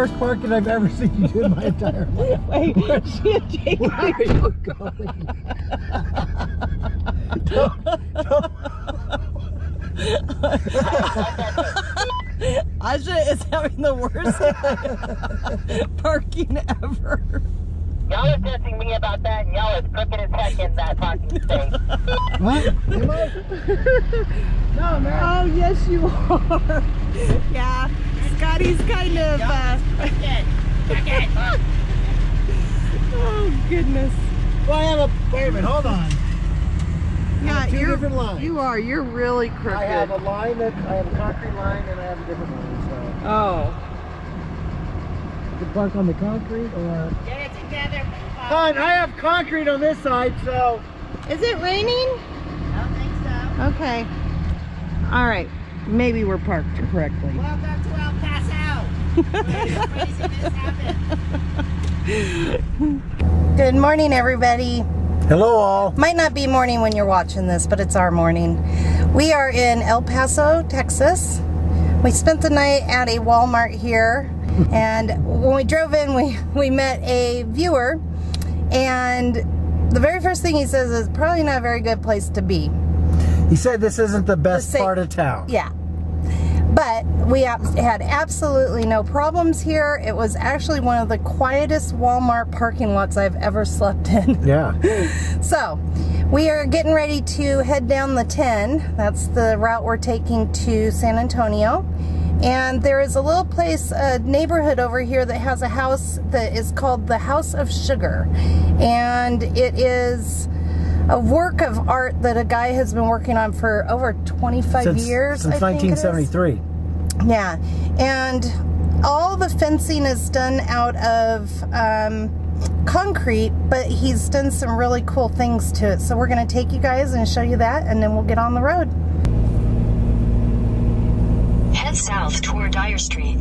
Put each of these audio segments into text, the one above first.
the worst parking I've ever seen you do in my entire life. Wait, she had taken Where are you going? Don't- don't- Aja is having the worst parking ever. Y'all are testing me about that, and y'all is crooked as heck in that parking space. what? Hello? No, man. Oh, yes, you are. yeah, Scotty's kind of. Uh, Crooked. Crooked. oh, goodness. Well, I have a, wait a minute, hold on. Yeah, two you're, different lines. you are. You're really crooked. I have a line that, I have a concrete line and I have a different line, so. oh. You can park on the concrete or. Get it together. Hon, I have concrete on this side, so. Is it raining? I don't think so. Okay. All right. Maybe we're parked correctly. Welcome to El Paso. Where craziness happens. Good morning, everybody. Hello, all. Might not be morning when you're watching this, but it's our morning. We are in El Paso, Texas. We spent the night at a Walmart here, and when we drove in, we, we met a viewer, and the very first thing he says is probably not a very good place to be. He said this isn't the best The part of town. Yeah. But we had absolutely no problems here. It was actually one of the quietest Walmart parking lots I've ever slept in. Yeah. So, we are getting ready to head down the 10. That's the route we're taking to San Antonio. And there is a little place, a neighborhood over here that has a house that is called the House of Sugar. And it is a work of art that a guy has been working on for over 25 Since, years. since I think it is. 1973. Yeah, and all the fencing is done out of um, concrete, but he's done some really cool things to it. So we're going to take you guys and show you that, and then we'll get on the road. Head south toward Dyer Street.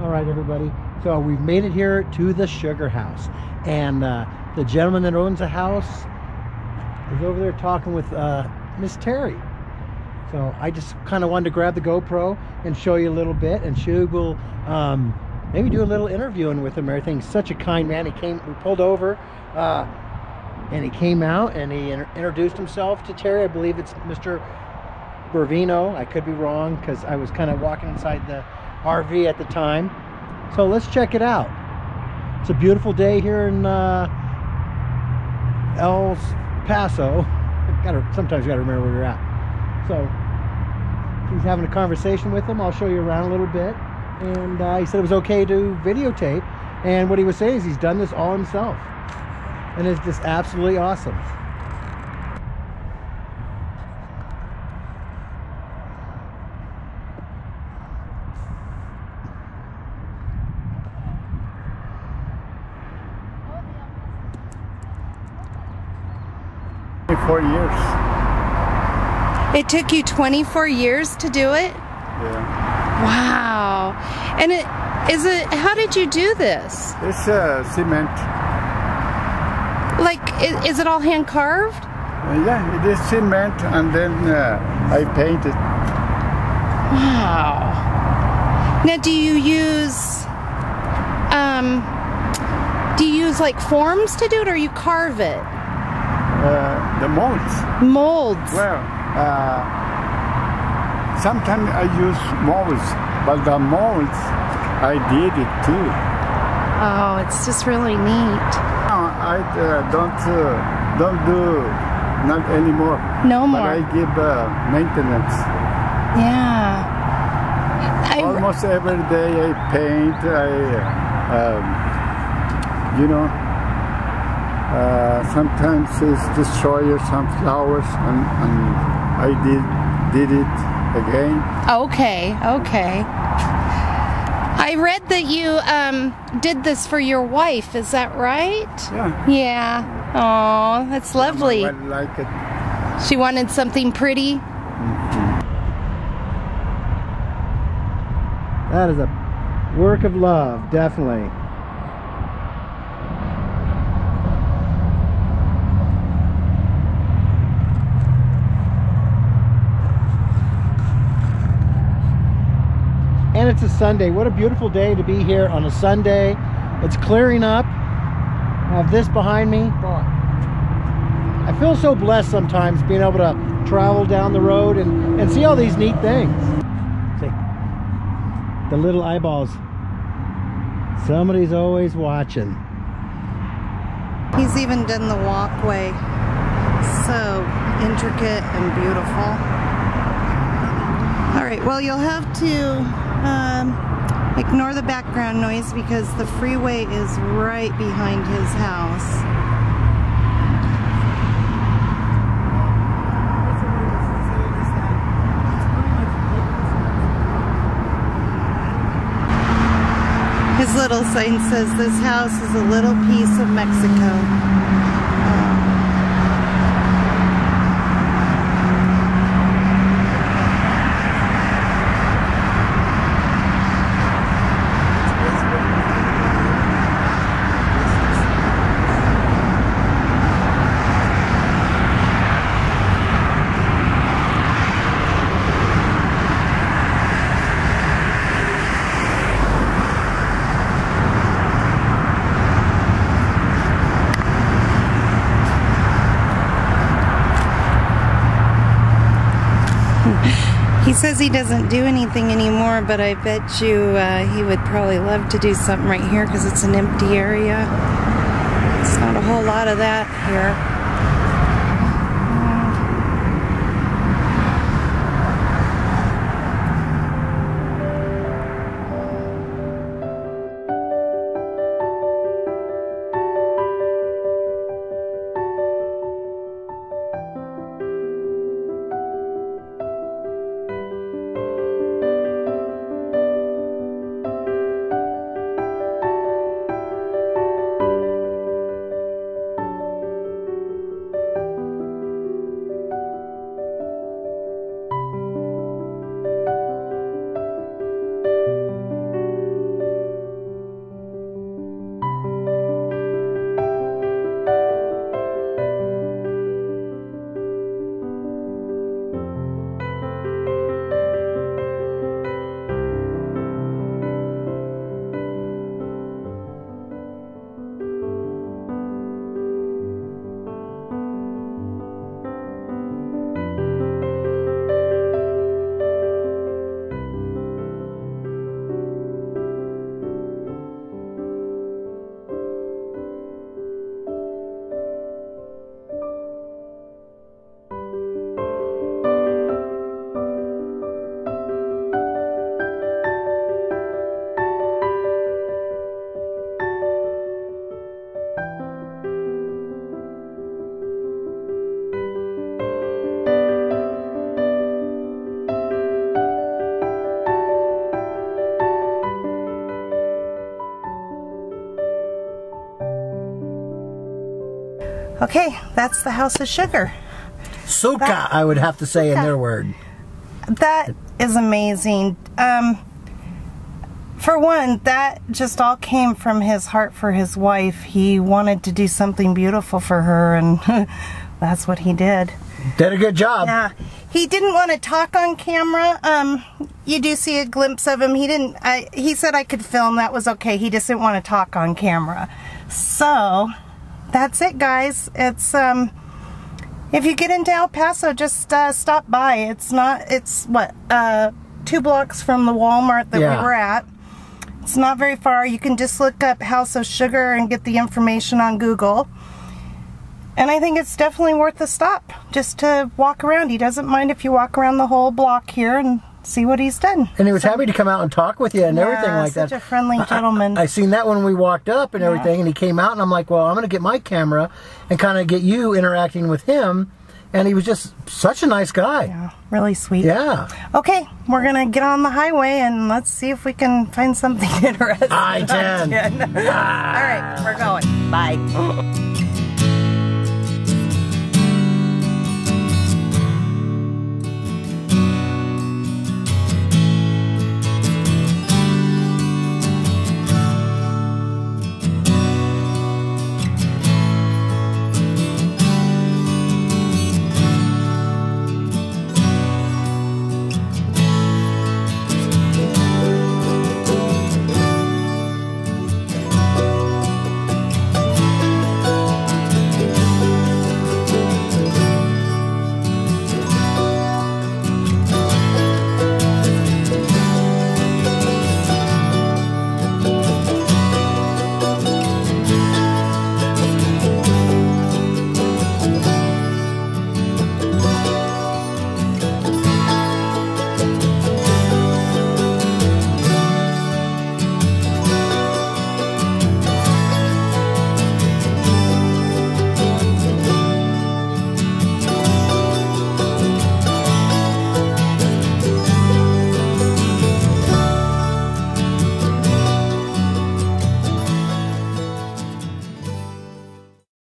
All right, everybody. So we've made it here to the Sugar House, and uh, the gentleman that owns the house is over there talking with uh, Miss Teri. So I just kind of wanted to grab the GoPro and show you a little bit, and Shug will um, maybe do a little interviewing with him. or Everything. Such a kind man. He came, we pulled over, uh, and he came out and he inter- introduced himself to Teri. I believe it's Mr. Bervino. I could be wrong because I was kind of walking inside the RV at the time. So let's check it out. It's a beautiful day here in uh, El Paso. Gotta, sometimes you got to remember where you're at. So he's having a conversation with him. I'll show you around a little bit. And uh, he said it was okay to videotape. And what he was saying is he's done this all himself. And it's just absolutely awesome. Four years. It took you 24 years to do it? Yeah. Wow. And it is it how did you do this? It's uh, cement. Like i- is it all hand carved? Uh, yeah, it is cement, and then uh, I paint it. Wow. Now do you use um do you use like forms to do it or you carve it? Uh, the molds. Molds. Well, uh, sometimes I use molds, but the molds I did it too. Oh, it's just really neat. No, I uh, don't uh, don't do not anymore. No more. But. I give uh, maintenance. Yeah. I, Almost every day I paint. I, um, you know, uh, sometimes it's destroy some flowers, and, and I did did it again. okay, okay. I read that you um, did this for your wife. Is that right? Yeah. Yeah. Oh, that's lovely. I like it. She wanted something pretty. That is a work of love, definitely. It's a Sunday. What a beautiful day to be here on a Sunday. It's clearing up. I have this behind me. I feel so blessed sometimes being able to travel down the road and, and see all these neat things. See, the little eyeballs. Somebody's always watching. He's even done the walkway. So intricate and beautiful. Right, well, you'll have to um, ignore the background noise because the freeway is right behind his house. His little sign says, This house is a little piece of Mexico. He says he doesn't do anything anymore, but I bet you uh, he would probably love to do something right here because it's an empty area. It's not a whole lot of that here. Okay, that's the House of Sugar. Soka, I would have to say in their word. That is amazing. Um, for one, that just all came from his heart for his wife. He wanted to do something beautiful for her, and that's what he did. Did a good job. Yeah, he didn't want to talk on camera. Um, you do see a glimpse of him. He didn't. I, he said I could film. That was okay. He just didn't want to talk on camera. So that's it, guys. It's um, if you get into El Paso, just uh, stop by. It's not. It's what uh, two blocks from the Walmart that Yeah. we were at. It's not very far. You can just look up House of Sugar and get the information on Google. And I think it's definitely worth a stop just to walk around. He doesn't mind if you walk around the whole block here and see what he's done. And he was happy to come out and talk with you and everything like such that. Such a friendly I- I- gentleman. I, seen that when we walked up and everything, and he came out, and I'm like, well, I'm going to get my camera and kind of get you interacting with him. And he was just such a nice guy. Yeah, really sweet. Yeah. Okay, we're gonna get on the highway and let's see if we can find something interesting. I-10. All right, we're going. Bye.